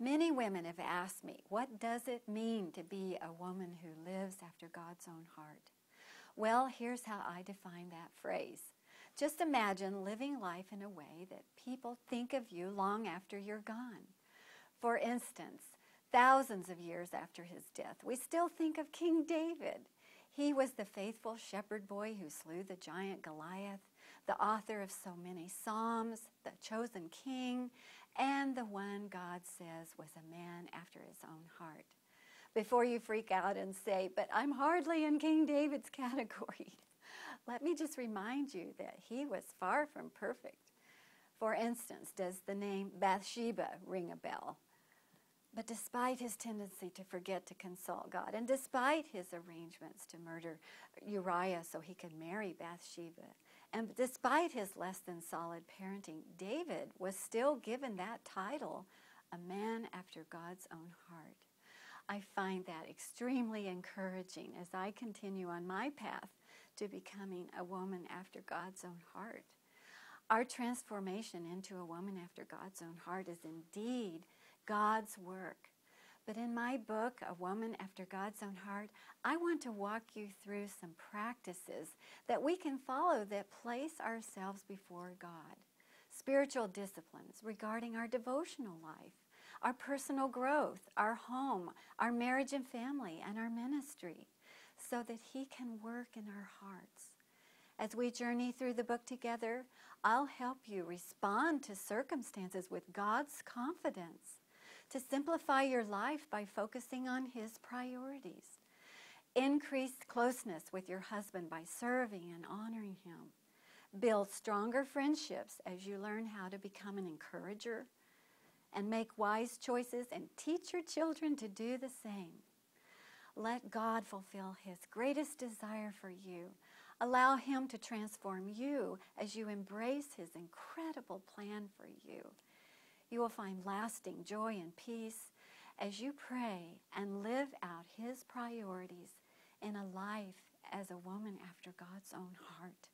Many women have asked me, what does it mean to be a woman who lives after God's own heart? Well, here's how I define that phrase. Just imagine living life in a way that people think of you long after you're gone. For instance, thousands of years after his death, we still think of King David. He was the faithful shepherd boy who slew the giant Goliath, the author of so many Psalms, the chosen king, and the one God says was a man after his own heart. Before you freak out and say, but I'm hardly in King David's category, let me just remind you that he was far from perfect. For instance, does the name Bathsheba ring a bell? But despite his tendency to forget to consult God, and despite his arrangements to murder Uriah so he could marry Bathsheba, and despite his less than solid parenting, David was still given that title, a man after God's own heart. I find that extremely encouraging as I continue on my path to becoming a woman after God's own heart. Our transformation into a woman after God's own heart is indeed God's work. But in my book, A Woman After God's Own Heart, I want to walk you through some practices that we can follow that place ourselves before God. Spiritual disciplines regarding our devotional life, our personal growth, our home, our marriage and family, and our ministry, so that He can work in our hearts. As we journey through the book together, I'll help you respond to circumstances with God's confidence to simplify your life by focusing on His priorities. Increase closeness with your husband by serving and honoring him. Build stronger friendships as you learn how to become an encourager and make wise choices and teach your children to do the same. Let God fulfill His greatest desire for you. Allow Him to transform you as you embrace His incredible plan for you. You will find lasting joy and peace as you pray and live out His priorities in a life as a woman after God's own heart.